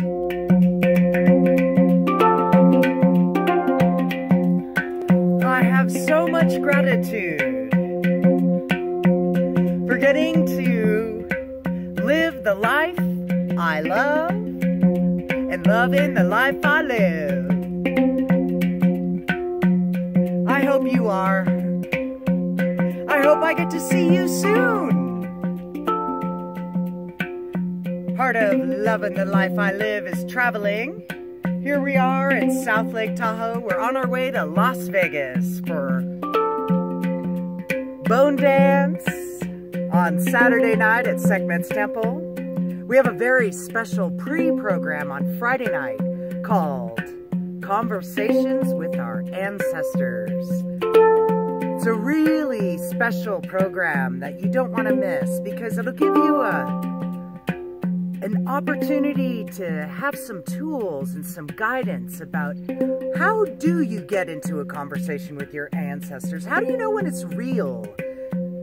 I have so much gratitude for getting to live the life I love and loving the life I live. I hope you are. I hope I get to see you soon. Part of loving the life I live is traveling. Here we are in South Lake Tahoe. We're on our way to Las Vegas for Bone Dance on Saturday night at Sekhmet's Temple. We have a very special pre-program on Friday night called Conversations with Our Ancestors. It's a really special program that you don't want to miss because it'll give you a an opportunity to have some tools and some guidance about how do you get into a conversation with your ancestors? How do you know when it's real?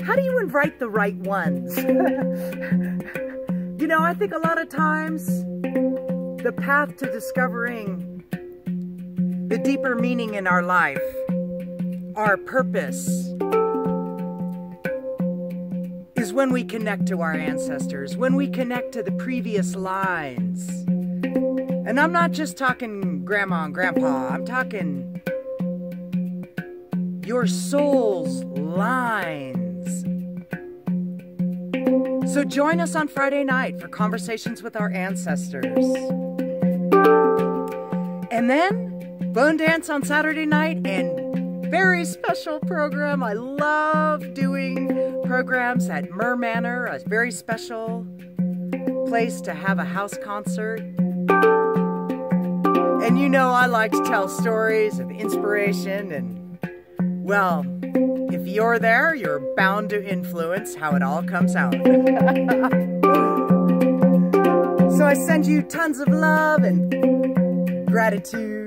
How do you invite the right ones? you know, I think a lot of times the path to discovering the deeper meaning in our life, our purpose, when we connect to our ancestors, when we connect to the previous lines. And I'm not just talking grandma and grandpa, I'm talking your soul's lines. So join us on Friday night for conversations with our ancestors. And then Bone Dance on Saturday night and very special program. I love doing programs at Myrrh Manor, a very special place to have a house concert. And you know I like to tell stories of inspiration and, well, if you're there, you're bound to influence how it all comes out. so I send you tons of love and gratitude